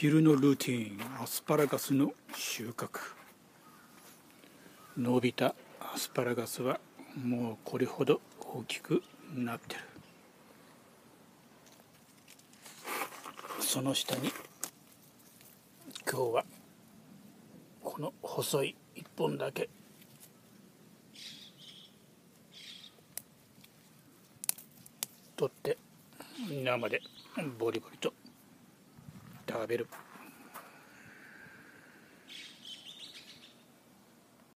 昼のルーティンアスパラガスの収穫。伸びたアスパラガスはもうこれほど大きくなってる。その下に今日はこの細い一本だけ。取って生でボリボリと。食べる。